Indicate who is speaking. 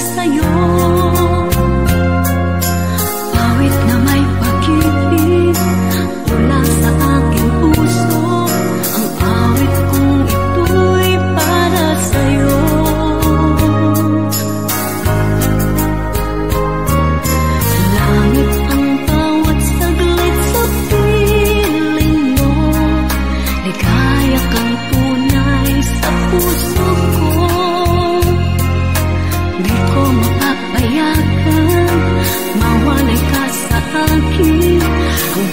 Speaker 1: sa'yo. Awit na may pag-ibig mula sa aking puso. Ang awit kong ito'y para sa'yo. Langit ang bawat saglit sa piling mo Ligaya kang tunay sa puso. tak bayangkan Mawanai kasakit Kau